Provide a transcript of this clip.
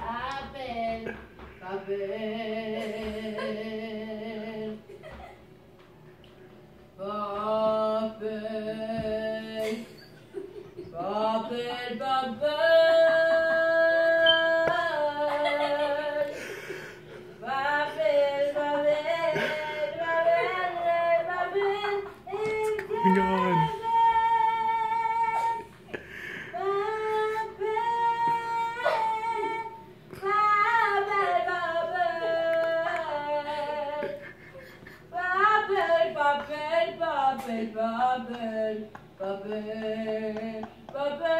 Abel, Abel. Babel, Babel, Babel. going on? Bubble, bubble, bubble, bubble, bubble,